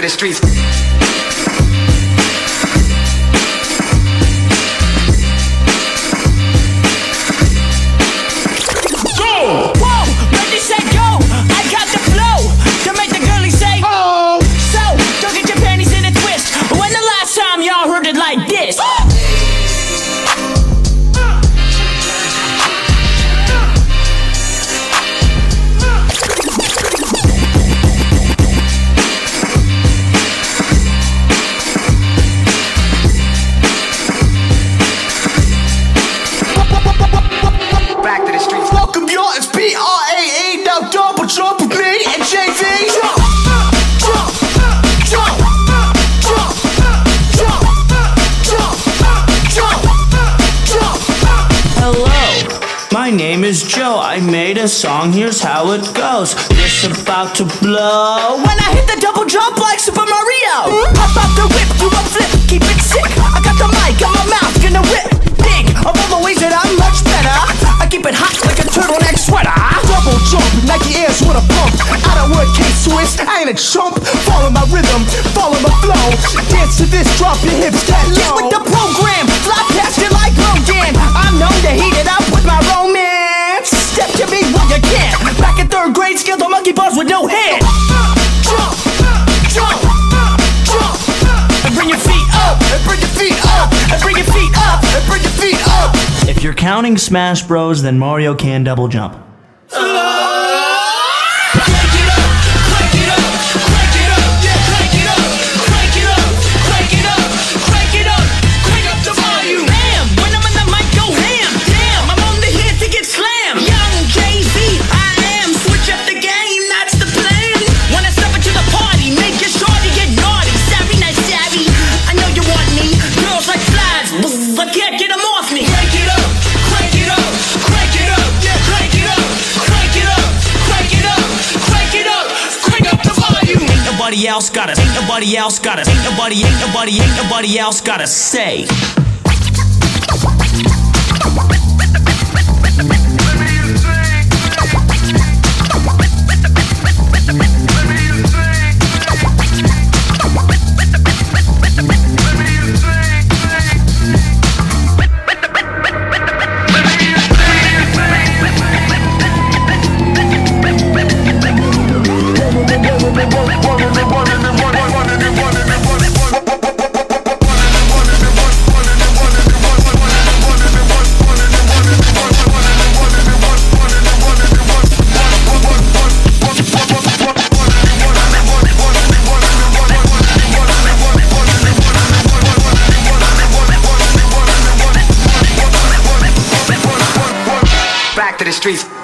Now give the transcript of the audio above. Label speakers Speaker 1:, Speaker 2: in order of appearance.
Speaker 1: to the streets.
Speaker 2: My name is Joe. I made a song, here's how it goes. This about to blow.
Speaker 3: When I hit the double jump like Super Mario, pop out the whip, do a flip, keep it sick. I got the mic, got my mouth, gonna whip. Think of all the ways that I'm much better. I keep it hot like a turtleneck sweater.
Speaker 4: Double jump, Nike Airs with a pump. I don't work K-Swiss, I ain't a chump. Follow my rhythm, follow my flow. Dance to this, drop your hips, Get low.
Speaker 2: You're counting Smash Bros, then Mario can double jump.
Speaker 3: Bam! When I'm
Speaker 2: nobody else got to Ain't nobody else got to Ain't nobody, ain't nobody, ain't nobody else got to say.
Speaker 1: To the streets.